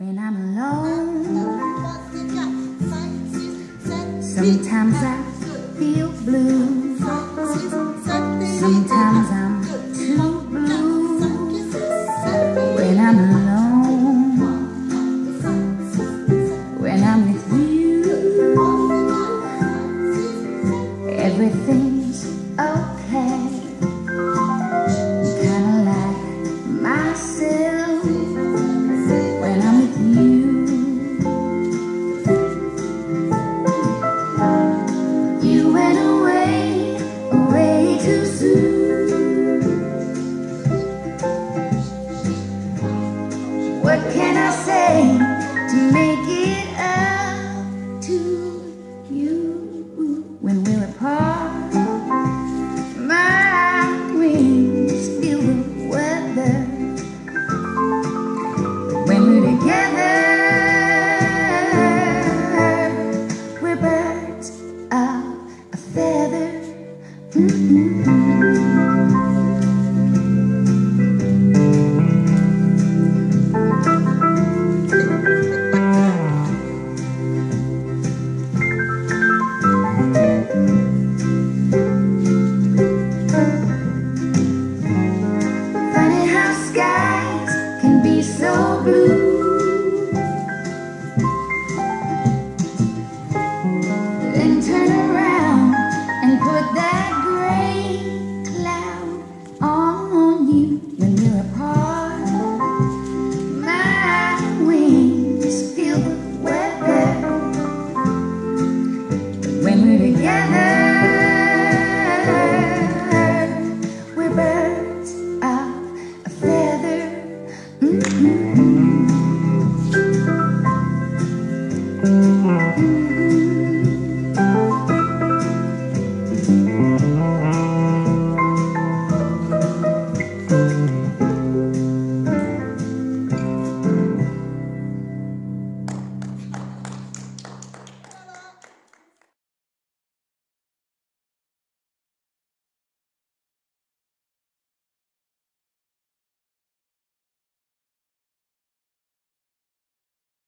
When I'm alone, sometimes I feel blue. What can I say to make it up to you? When we're when we're apart. My wings feel when we're together.